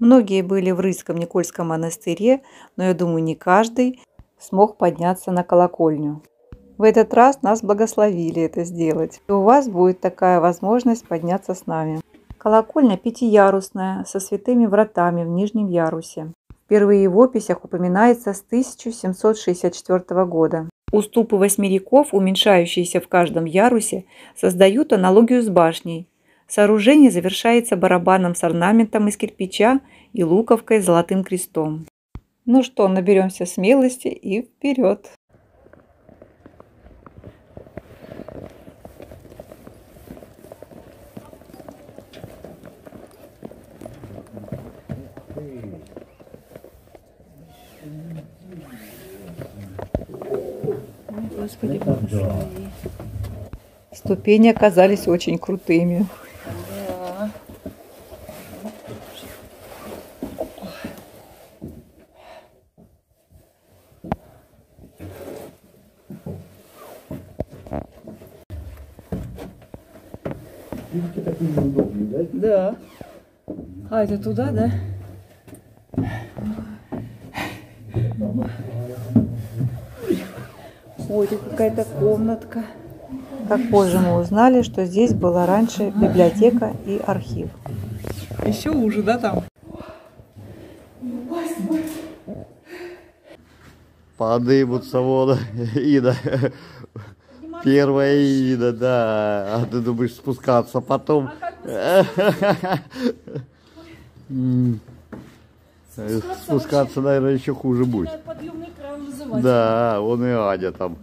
Многие были в Рыльском Никольском монастыре, но я думаю, не каждый смог подняться на колокольню. В этот раз нас благословили это сделать. И у вас будет такая возможность подняться с нами. Колокольня пятиярусная, со святыми вратами в нижнем ярусе. Впервые в описях упоминается с 1764 года. Уступы восьмериков, уменьшающиеся в каждом ярусе, создают аналогию с башней. Сооружение завершается барабаном с орнаментом из кирпича и луковкой с золотым крестом. Ну что, наберемся смелости и вперед! Господи, благослови. Ступени оказались очень крутыми. Видите, такие неудобные, да? Да. А, это туда, да? Ой, какая-то комнатка. Как позже мы узнали, что здесь была раньше библиотека и архив. Еще уже, да, там? Подымутся вон, Ида. Первая Ида, да. А ты думаешь спускаться потом? М. Спускаться, наверное, еще хуже будет. Да, он и Аня там.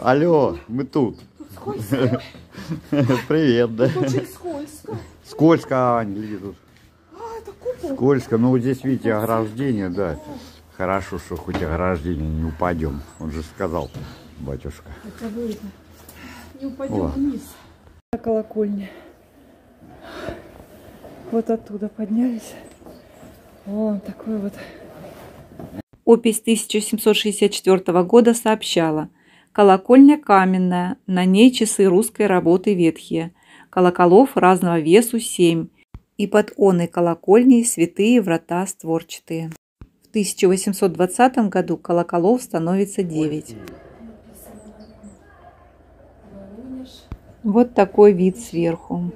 Алло, мы тут. Привет, да. Очень скользко. Скользко, Ань, гляди тут. А, это купол. Скользко, но вот здесь, видите, ограждение, да. Хорошо, что хоть ограждение не упадем. Он же сказал, батюшка. Это. Не упадем О. вниз. Колокольня. Вот оттуда поднялись. Вон такой вот. Опись 1764 года сообщала «Колокольня каменная, на ней часы русской работы ветхие, колоколов разного весу семь, и под оной колокольней святые врата створчатые». В 1820 году колоколов становится 9. Вот такой вид сверху.